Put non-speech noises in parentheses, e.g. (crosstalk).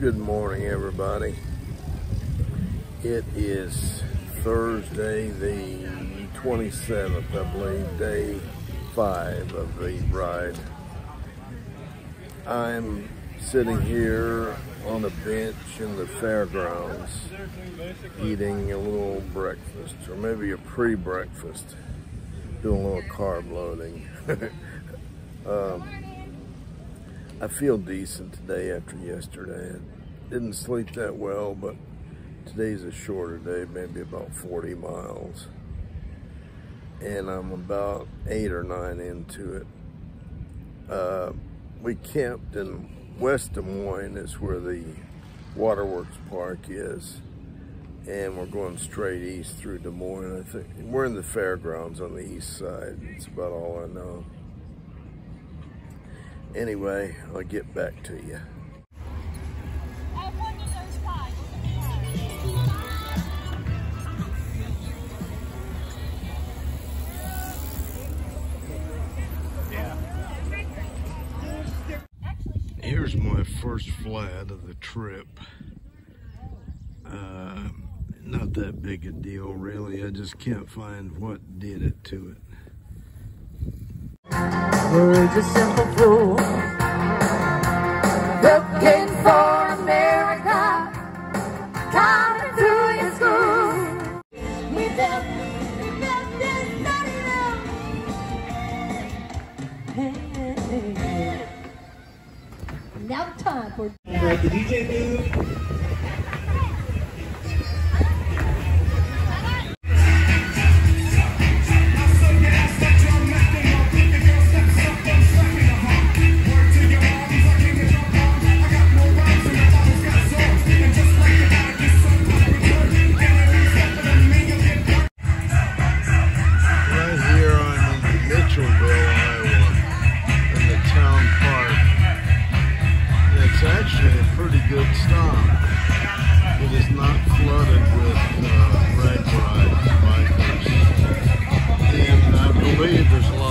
Good morning, everybody. It is Thursday, the 27th, I believe, day five of the ride. I'm sitting here on a bench in the fairgrounds eating a little breakfast, or maybe a pre-breakfast, doing a little carb loading. (laughs) um, I feel decent today after yesterday. I didn't sleep that well, but today's a shorter day, maybe about 40 miles. And I'm about eight or nine into it. Uh, we camped in West Des Moines, is where the Waterworks Park is. And we're going straight east through Des Moines. I think we're in the fairgrounds on the east side. That's about all I know. Anyway, I'll get back to you. Here's my first flat of the trip. Uh, not that big a deal, really. I just can't find what did it to it. Words a simple fool Looking for America Coming through your school We built, we built this mighty road. Now time for Let the DJ move. good stop. It is not flooded with uh, rag rides, bikers. And I believe there's a lot